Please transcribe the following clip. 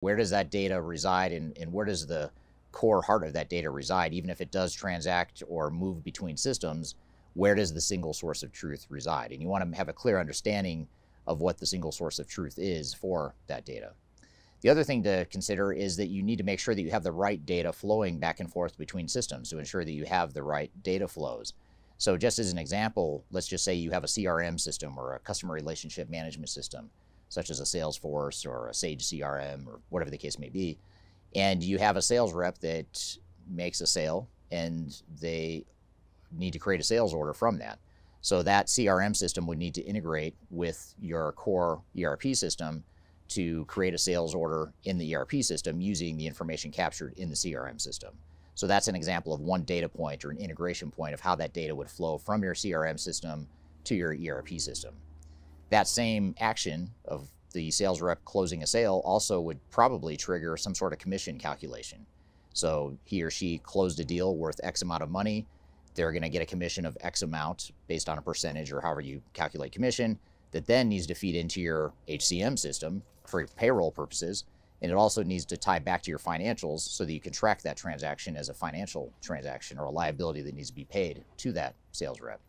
Where does that data reside and, and where does the core heart of that data reside? Even if it does transact or move between systems, where does the single source of truth reside? And you want to have a clear understanding of what the single source of truth is for that data. The other thing to consider is that you need to make sure that you have the right data flowing back and forth between systems to ensure that you have the right data flows. So just as an example, let's just say you have a CRM system or a customer relationship management system, such as a Salesforce or a Sage CRM or whatever the case may be. And you have a sales rep that makes a sale and they need to create a sales order from that. So that CRM system would need to integrate with your core ERP system to create a sales order in the ERP system using the information captured in the CRM system. So that's an example of one data point or an integration point of how that data would flow from your CRM system to your ERP system. That same action of the sales rep closing a sale also would probably trigger some sort of commission calculation. So he or she closed a deal worth X amount of money. They're going to get a commission of X amount based on a percentage or however you calculate commission that then needs to feed into your HCM system for payroll purposes and it also needs to tie back to your financials so that you can track that transaction as a financial transaction or a liability that needs to be paid to that sales rep.